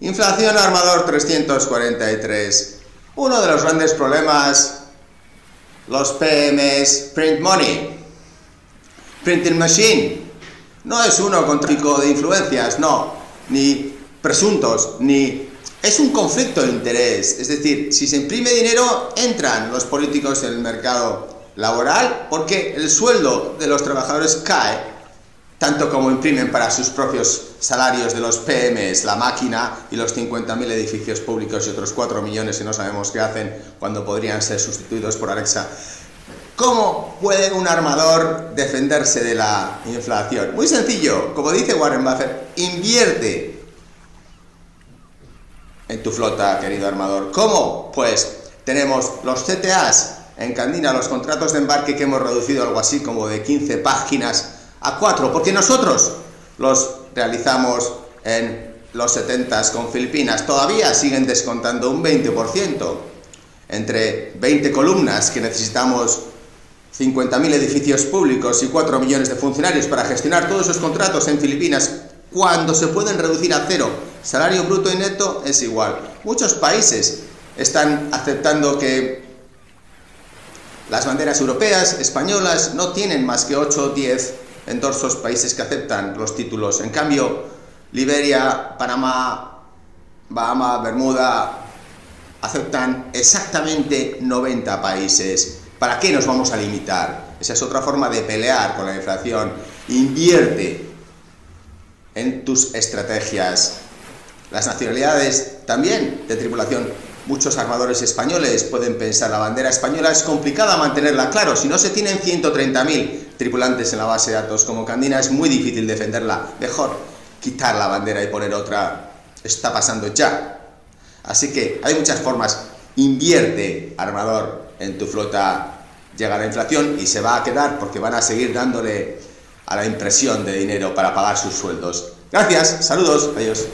Inflación armador 343. Uno de los grandes problemas, los PMs, print money, printing machine. No es uno con tráfico de influencias, no, ni presuntos, ni... Es un conflicto de interés. Es decir, si se imprime dinero, entran los políticos en el mercado laboral porque el sueldo de los trabajadores cae tanto como imprimen para sus propios salarios de los PMs la máquina y los 50.000 edificios públicos y otros 4 millones que no sabemos qué hacen cuando podrían ser sustituidos por Alexa. ¿Cómo puede un armador defenderse de la inflación? Muy sencillo, como dice Warren Buffett, invierte en tu flota, querido armador. ¿Cómo? Pues tenemos los CTAs en Candina, los contratos de embarque que hemos reducido algo así como de 15 páginas a 4, porque nosotros los realizamos en los 70 con Filipinas. Todavía siguen descontando un 20%. Entre 20 columnas que necesitamos 50.000 edificios públicos y 4 millones de funcionarios para gestionar todos esos contratos en Filipinas, cuando se pueden reducir a cero, salario bruto y neto es igual. Muchos países están aceptando que las banderas europeas, españolas, no tienen más que 8 o 10 endorsos países que aceptan los títulos. En cambio, Liberia, Panamá, Bahama, Bermuda, aceptan exactamente 90 países. ¿Para qué nos vamos a limitar? Esa es otra forma de pelear con la inflación. Invierte en tus estrategias. Las nacionalidades también de tripulación Muchos armadores españoles pueden pensar la bandera española es complicada mantenerla. Claro, si no se tienen 130.000 tripulantes en la base de datos como Candina, es muy difícil defenderla. Mejor quitar la bandera y poner otra. Está pasando ya. Así que hay muchas formas. Invierte, armador, en tu flota. Llega la inflación y se va a quedar porque van a seguir dándole a la impresión de dinero para pagar sus sueldos. Gracias, saludos, adiós.